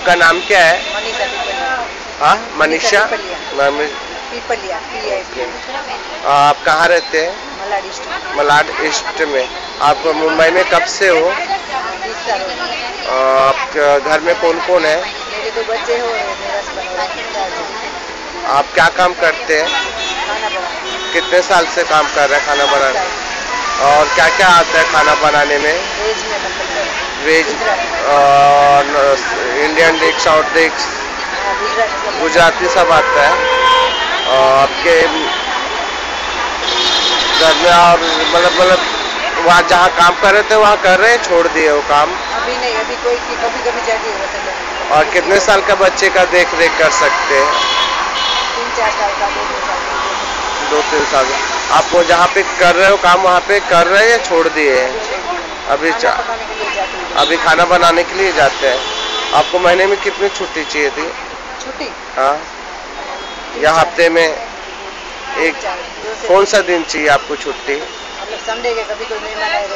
आपका नाम क्या है? हाँ मनीषा? पीपलिया। पी आप कहाँ रहते हैं? मलाड ईस्ट में। आप मुंबई में कब से हो? हो आपके घर में कौन कौन है? मेरे दो बच्चे हो हो। आप क्या काम करते हैं? कितने साल से काम कर रहे हैं खाना बनाने? और क्या क्या आता है खाना बनाने में? वेज में वेज और इंडियन डिश साउथ हाँ, गुजराती सब आता है। और आपके घर में और मतलब मतलब वहाँ जहाँ काम कर रहे थे वहाँ कर रहे हैं छोड़ दिए वो काम? अभी नहीं अभी कोई की कभी कभी जाती हो। और कितने साल का बच्चे का देख रेख कर सकते हैं? तीन चार साल का। दो तीन साल का। आप वो जहाँ पे कर रहे हो काम वहाँ पे कर रहे हैं छोड़ दिए हैं? अभी अभी खाना बनाने के लिए जाते हैं? आपको महीने में कितनी छुट्टी चाहिए थी? छुट्टी? हाँ। या हफ़्ते में एक कौन सा दिन चाहिए आपको छुट्टी? मतलब संडे के कभी कोई मेहमान आए